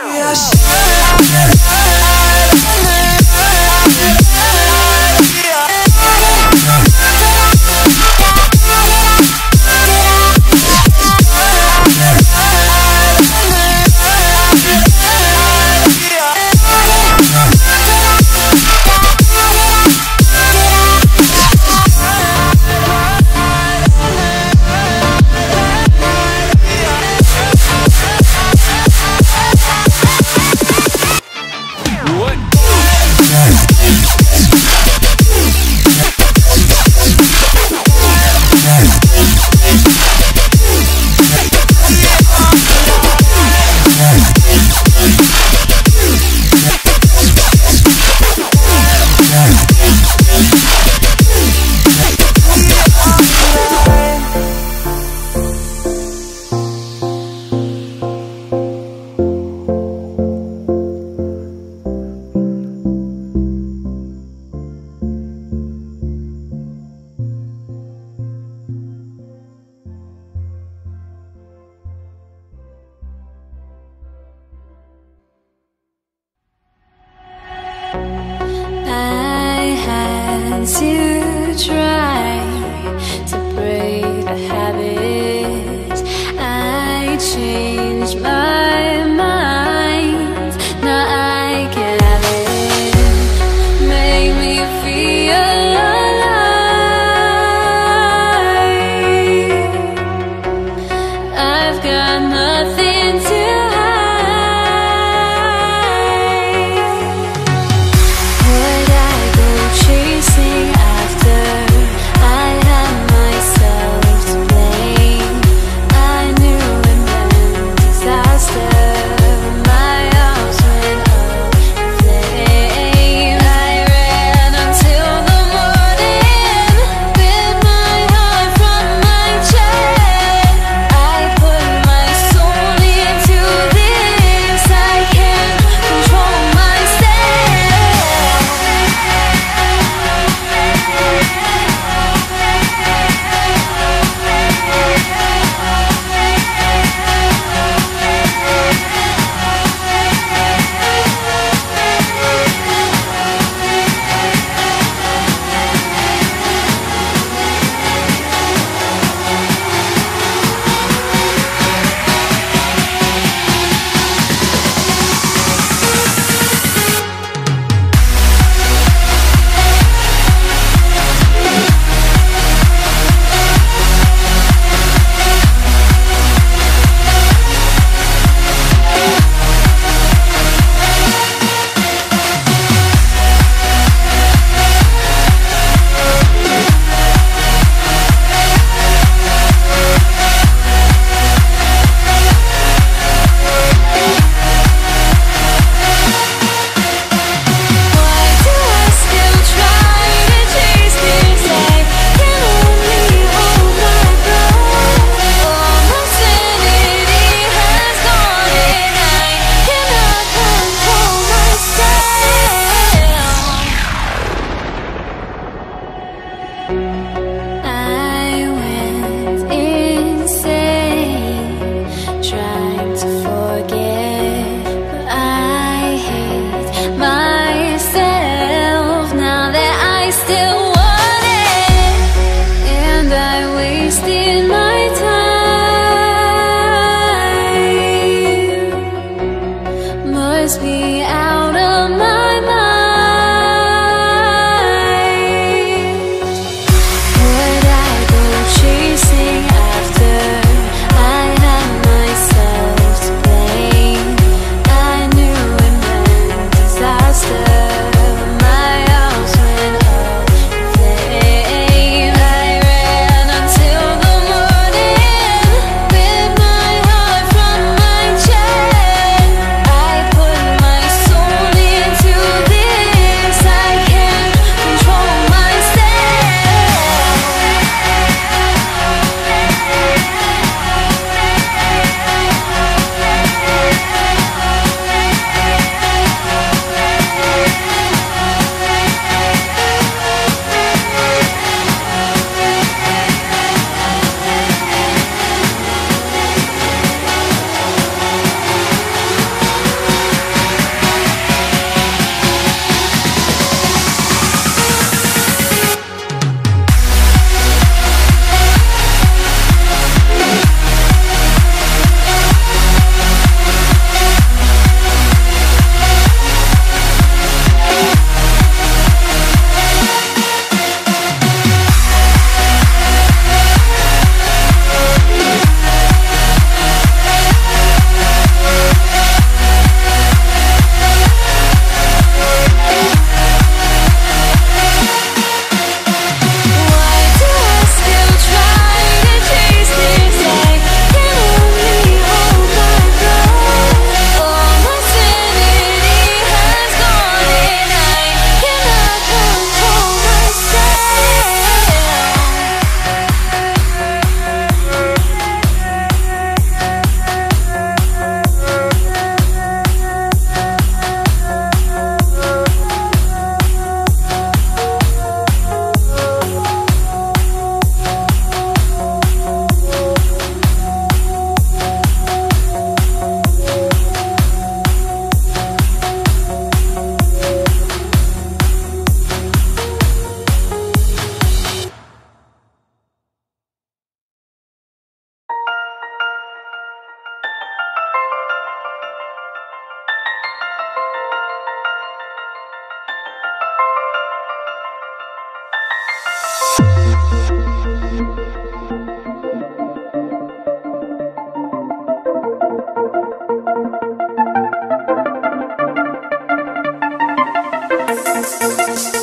Yes. Música